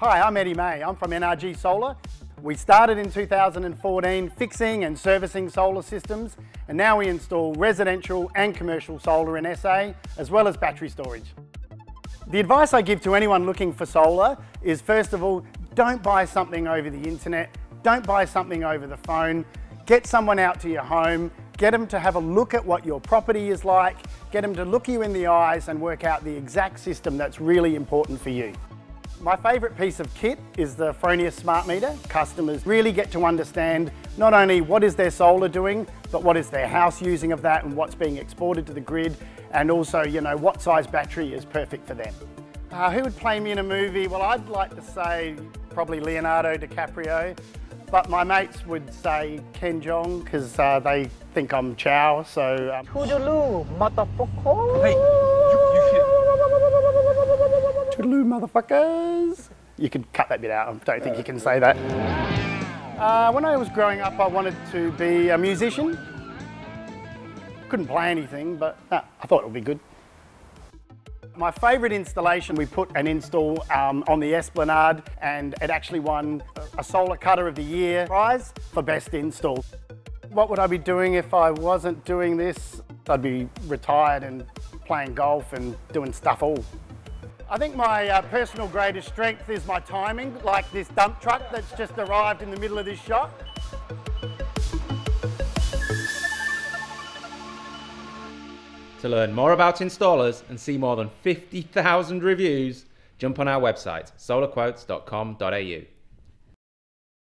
Hi, I'm Eddy May. I'm from NRG Solar. We started in 2014 fixing and servicing solar systems, and now we install residential and commercial solar in SA, as well as battery storage. The advice I give to anyone looking for solar is first of all, don't buy something over the internet, don't buy something over the phone, get someone out to your home, get them to have a look at what your property is like, get them to look you in the eyes and work out the exact system that's really important for you. My favourite piece of kit is the Fronius Smart Meter. Customers really get to understand not only what is their solar doing, but what is their house using of that and what's being exported to the grid, and also, you know, what size battery is perfect for them. Uh, who would play me in a movie? Well, I'd like to say probably Leonardo DiCaprio, but my mates would say Ken Jeong because uh, they think I'm Chow, so... Um... Toodaloo, motherfucker! Motherfuckers. You could cut that bit out. I don't think you can say that. Uh, when I was growing up, I wanted to be a musician. Couldn't play anything, but uh, I thought it would be good. My favourite installation, we put an install um, on the Esplanade and it actually won a Solar Cutter of the Year prize for best install. What would I be doing if I wasn't doing this? I'd be retired and playing golf and doing stuff all. I think my uh, personal greatest strength is my timing, like this dump truck that's just arrived in the middle of this shot. To learn more about installers and see more than 50,000 reviews, jump on our website solarquotes.com.au.